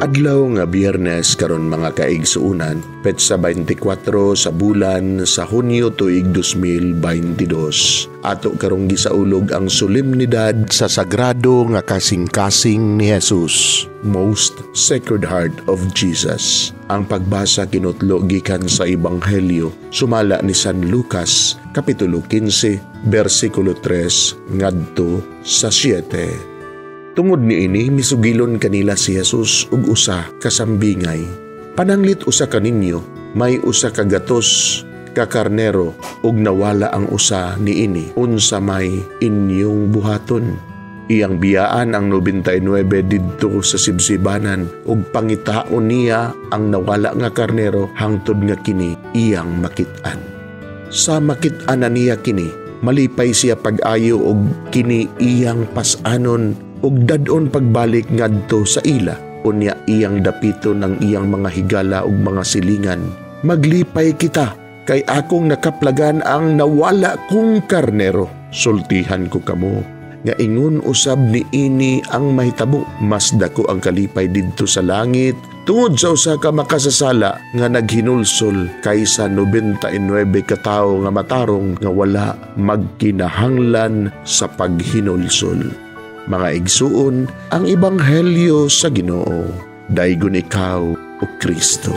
Adlaw nga biyernes karon mga kaigsuunan, petsa 24 sa bulan sa Hunyo tuig 2022. Ato karong gisaulog ang solemnidad sa sagrado nga kasing-kasing ni Jesus. Most Sacred Heart of Jesus. Ang pagbasa kinutlo gikan sa Ebanghelyo sumala ni San Lucas kapitulo 15 bersikulo 3 ngadto sa 7. Tungod ni ini misugilon kanila si Jesus ug usa kasambingay. Pananglit usa kaninyo, may usa ka gatos ka karnero ug nawala ang usa ni ini unsa may inyong buhaton. Iyang biyaan ang 99 didto sa sibsibanan ug pangitaon niya ang nawala nga karnero hangtod nga kini iyang makit-an. Sa makit-an niya kini, malipay siya pag-ayo og kini iyang pasanon ug dadon pagbalik ngadto sa ila. Unya iyang dapito ng iyang mga higala ug mga silingan. Maglipay kita kay akong nakaplagan ang nawala kong karnero. Sultihan ko kamo nga ingon usab ni ini ang mahitabo. Mas dako ang kalipay didto sa langit tungod sa usa ka makasasala nga naghinulsol kaysa 99 ka tawo nga matarong nga wala magkinahanglan sa paghinulsol mga igsuon ang ebanghelyo sa Ginoo. Daigon ikaw o Kristo.